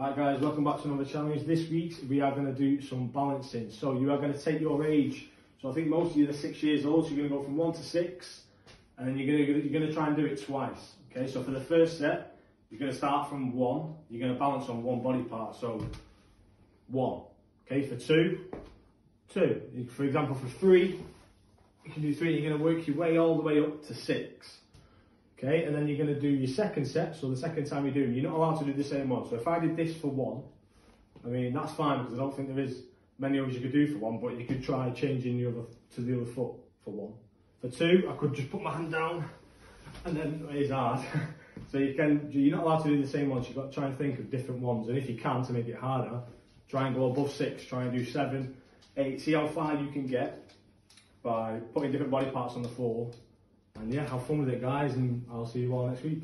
Right guys, welcome back to another challenge. This week we are going to do some balancing. So you are going to take your age. So I think most of you are six years old, so you're going to go from one to six, and then you're going to you're going to try and do it twice. Okay, so for the first set, you're going to start from one. You're going to balance on one body part. So one. Okay, for two, two. For example, for three, you can do three. You're going to work your way all the way up to six. Okay, and then you're going to do your second set. So the second time you do, you're not allowed to do the same one. So if I did this for one, I mean that's fine because I don't think there is many others you could do for one, but you could try changing the other to the other foot for one. For two, I could just put my hand down, and then it is hard. so you can, you're not allowed to do the same ones. You've got to try and think of different ones, and if you can to make it harder, try and go above six. Try and do seven, eight. See how far you can get by putting different body parts on the floor and yeah, have fun with it, guys, and I'll see you all next week.